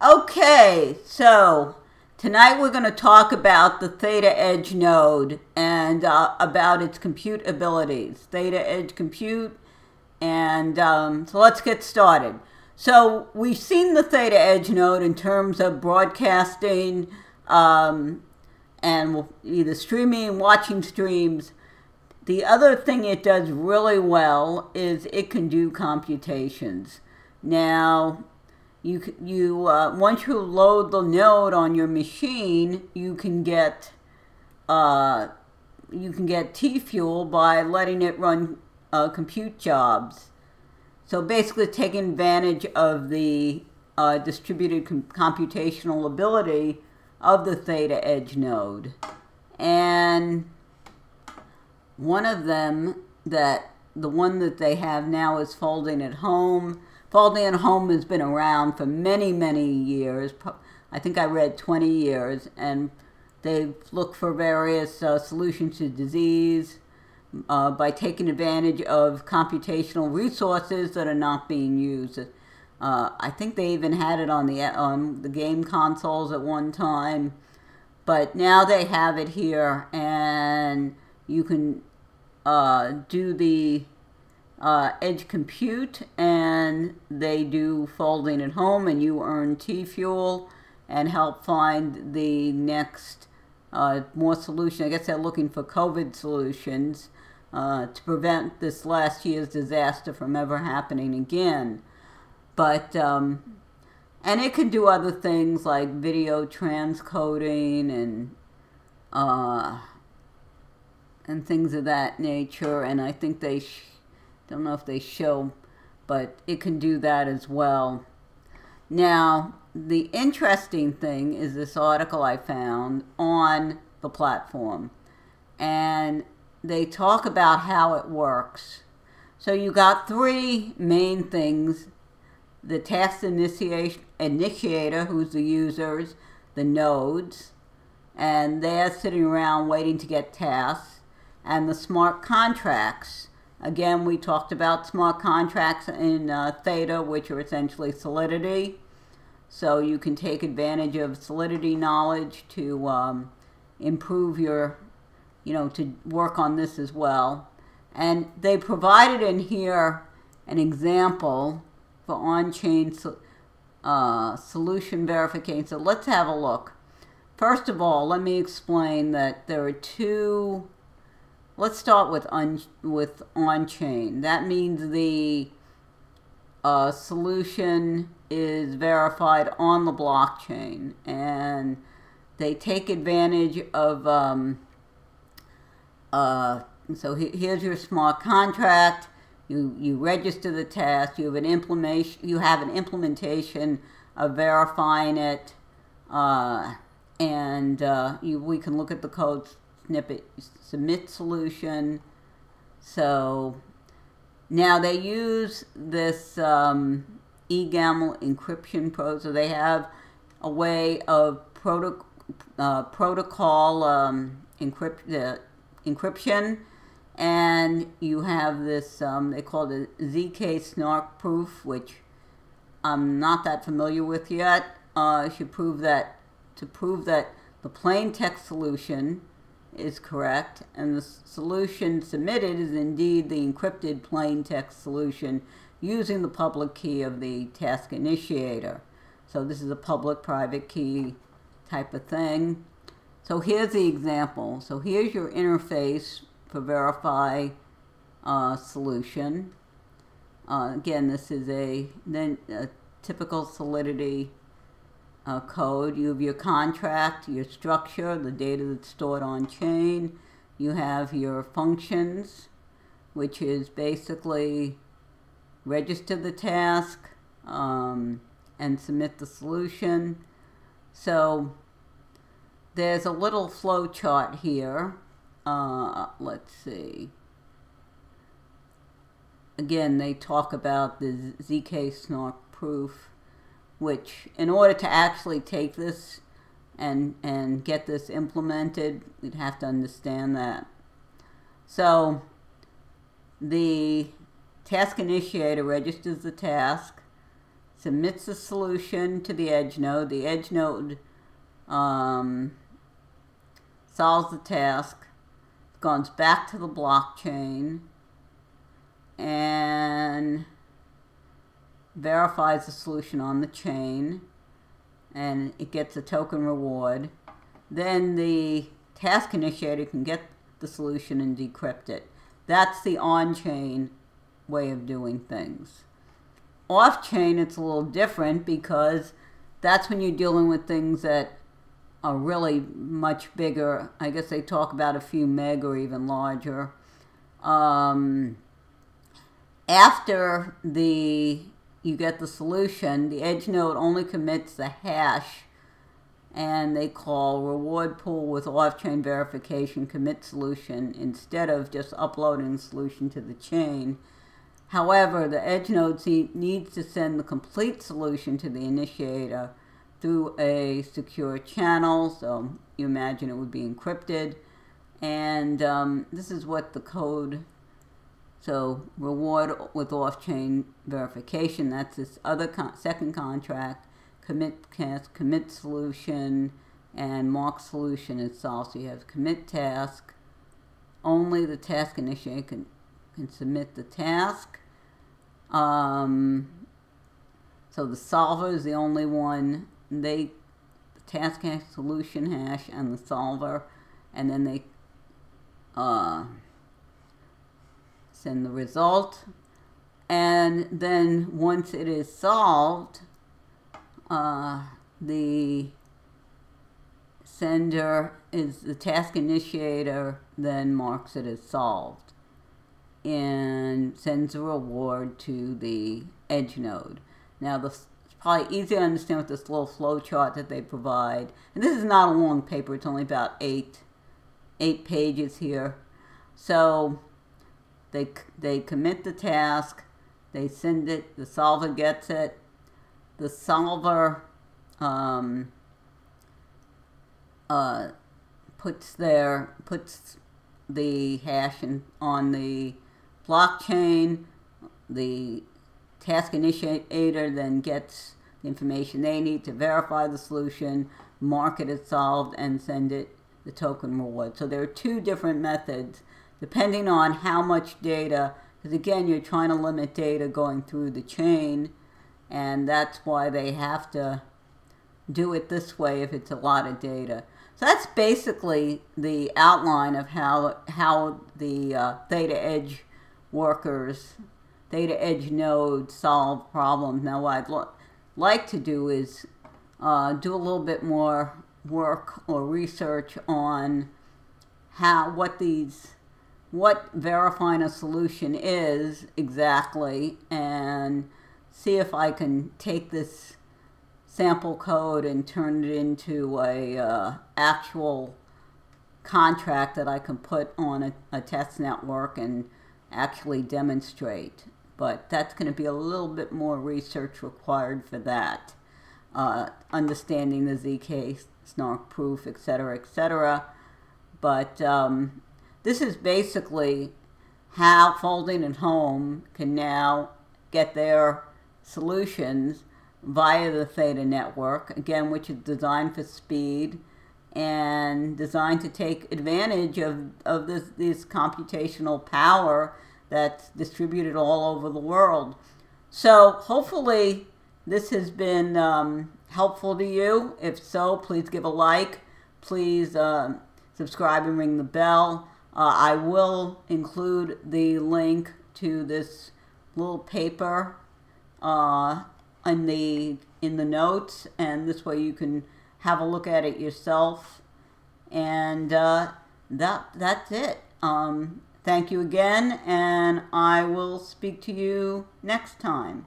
Okay, so tonight we're going to talk about the Theta Edge node and uh, about its compute abilities. Theta Edge compute, and um, so let's get started. So we've seen the Theta Edge node in terms of broadcasting um, and either streaming, watching streams. The other thing it does really well is it can do computations. Now, you you uh, once you load the node on your machine, you can get uh, you can get T fuel by letting it run uh, compute jobs. So basically, taking advantage of the uh, distributed com computational ability of the Theta Edge node, and one of them that the one that they have now is folding at home Folding at Home has been around for many, many years. I think I read 20 years, and they've looked for various uh, solutions to disease uh, by taking advantage of computational resources that are not being used. Uh, I think they even had it on the on the game consoles at one time, but now they have it here, and you can uh, do the uh, Edge Compute, and they do folding at home, and you earn T Fuel and help find the next uh, more solution. I guess they're looking for COVID solutions uh, to prevent this last year's disaster from ever happening again. But um, and it can do other things like video transcoding and uh, and things of that nature. And I think they don't know if they show, but it can do that as well. Now, the interesting thing is this article I found on the platform. And they talk about how it works. So you got three main things. The task initiator, who's the users, the nodes, and they're sitting around waiting to get tasks, and the smart contracts, Again, we talked about smart contracts in uh, Theta, which are essentially Solidity. So you can take advantage of Solidity knowledge to um, improve your, you know, to work on this as well. And they provided in here an example for on-chain uh, solution verification. So let's have a look. First of all, let me explain that there are two let's start with on with on chain. That means the uh, solution is verified on the blockchain, and they take advantage of. Um, uh, so he, here's your smart contract. You you register the task. You have an implementation. You have an implementation of verifying it, uh, and uh, you, we can look at the code snippet submit solution. So now they use this um, ElGamal encryption pro, so they have a way of proto uh, protocol um, encrypt uh, encryption, and you have this um, they call it ZK snark proof, which I'm not that familiar with yet. Uh, should prove that to prove that the plain text solution is correct, and the solution submitted is indeed the encrypted plain text solution using the public key of the task initiator. So this is a public-private key type of thing. So here's the example. So here's your interface for verify uh, solution. Uh, again, this is a, then a typical Solidity uh, code. You have your contract, your structure, the data that's stored on chain. You have your functions, which is basically register the task um, and submit the solution. So there's a little flow chart here. Uh, let's see. Again, they talk about the ZK snark proof which in order to actually take this and and get this implemented, we'd have to understand that. So the task initiator registers the task. submits the solution to the edge node. The edge node um, solves the task, goes back to the blockchain, and verifies the solution on the chain, and it gets a token reward. Then the task initiator can get the solution and decrypt it. That's the on-chain way of doing things. Off-chain, it's a little different because that's when you're dealing with things that are really much bigger. I guess they talk about a few meg or even larger. Um, after the you get the solution, the edge node only commits the hash and they call reward pool with off-chain verification commit solution instead of just uploading the solution to the chain. However, the edge node needs to send the complete solution to the initiator through a secure channel. So you imagine it would be encrypted. And um, this is what the code, so reward with off-chain verification, that's this other con second contract, commit task, commit solution, and mark solution itself. So you have commit task, only the task initiator can, can submit the task. Um, so the solver is the only one they task hash solution hash and the solver and then they uh, send the result and then once it is solved uh, the sender is the task initiator then marks it as solved and sends a reward to the edge node now the probably easy to understand with this little flow chart that they provide. And this is not a long paper, it's only about eight, eight pages here. So they, they commit the task, they send it, the solver gets it, the solver um, uh, puts their, puts the hash in, on the blockchain, the task initiator then gets the information they need to verify the solution, mark it as solved, and send it the token reward. So there are two different methods depending on how much data, because again, you're trying to limit data going through the chain, and that's why they have to do it this way if it's a lot of data. So that's basically the outline of how, how the uh, Theta Edge workers Theta Edge nodes solve problems. Now what I'd like to do is uh, do a little bit more work or research on how what these what verifying a solution is exactly and see if I can take this sample code and turn it into a uh, actual contract that I can put on a, a test network and actually demonstrate but that's going to be a little bit more research required for that. Uh, understanding the ZK snark proof, etc., etc. But um, this is basically how Folding at Home can now get their solutions via the Theta network, again, which is designed for speed and designed to take advantage of, of this, this computational power that's distributed all over the world. So hopefully this has been um, helpful to you. If so, please give a like. Please uh, subscribe and ring the bell. Uh, I will include the link to this little paper uh, in the in the notes, and this way you can have a look at it yourself. And uh, that that's it. Um, Thank you again, and I will speak to you next time.